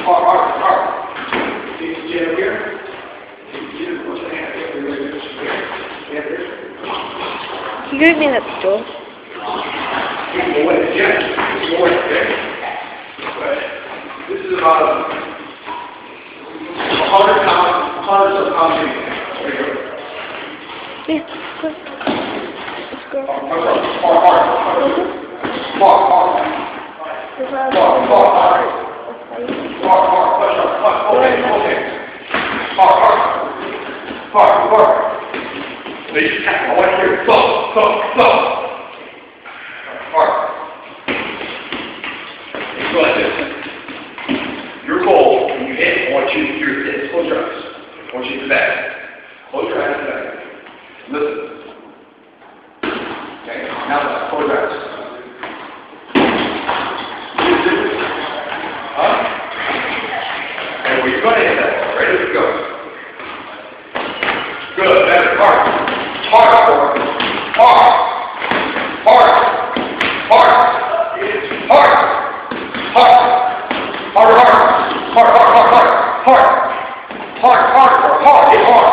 Hard, hard, hard. See the chin here? See the put your hand here, good. Here, here, here. Can you give me that stool? Going, yeah, keep going, okay? But this is about a hundred pounds, hundreds of pounds in there. Very good. Yeah, go. Let's go. Hard, hard, hard, hard, hard, hard. Let's Hard, hard, hard. Hard, hard, push up, push, okay, okay. Hard, hard. Hard, hard. Now you tap, I want to hear thump, thump, thump. Hard. Go like this. Your goal, when you hit, I want you to hear this. Close your eyes. I want you to back. Close your eyes and back. Listen. Okay, now close your eyes. Huh? And we're going to hit that. Ready to go. Good, better, hard. Hard, hard. Hard. Hard. Hard. Hard. Hard. Hard, hard. Hard, hard, hard, hard. Hard. Hard, hard, hard, hard. Hard.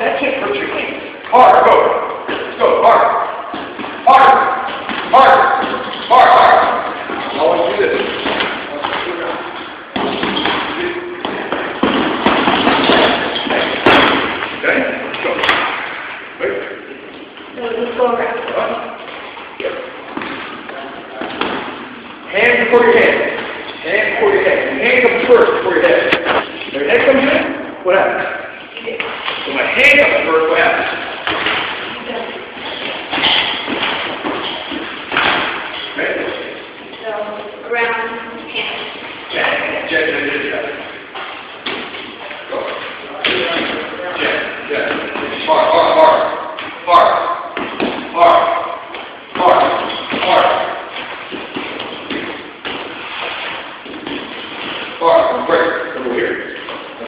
That's it, knee. Hard, go. Let's go, hard. Hard. Hard. Hard. I want to do this. Go. Wait. Let's go. Hands before your head. Hands before your head. Hand comes first before your head. When your head comes in, what happens? When my hand comes first, what happens? Okay? So, around, hand. Hard. Hard. Hard. Break.